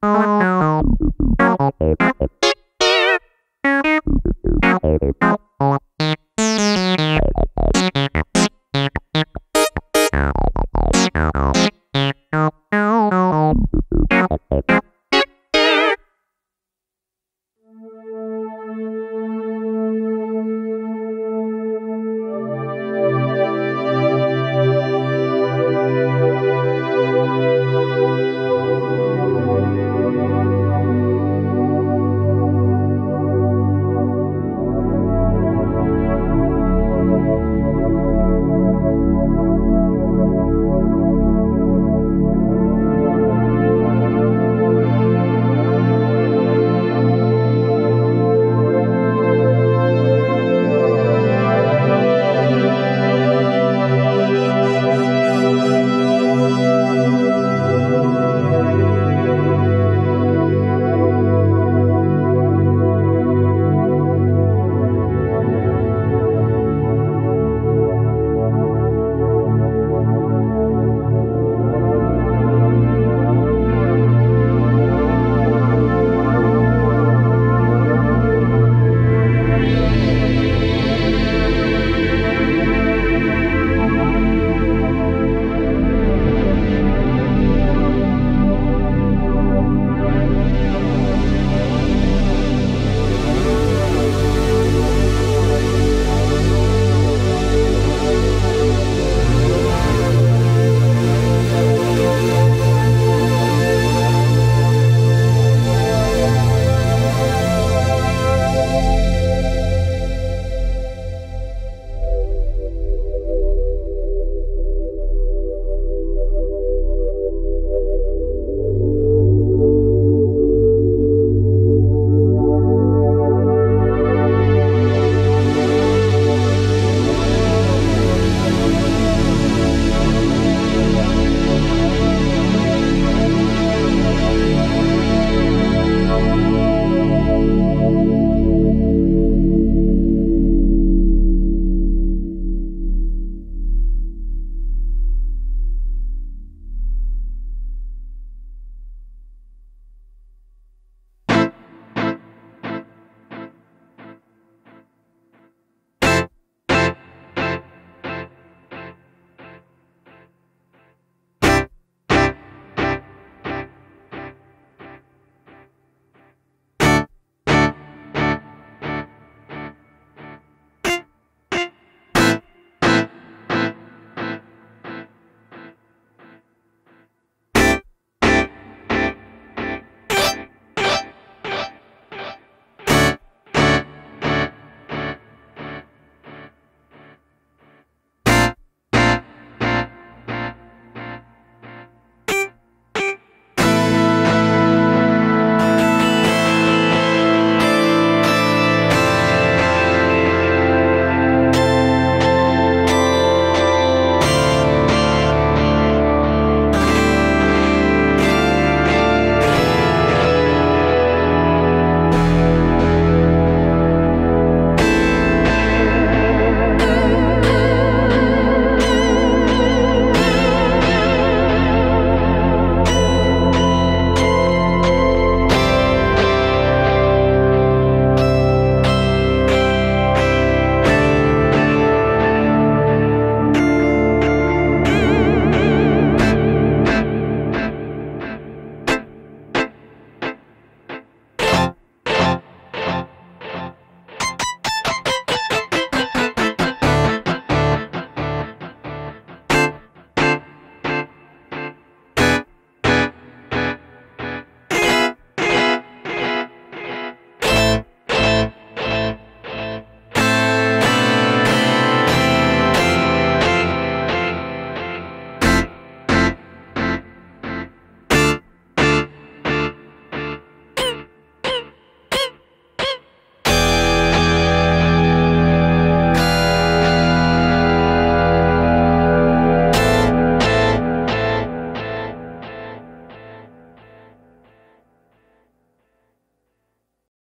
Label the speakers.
Speaker 1: Bye.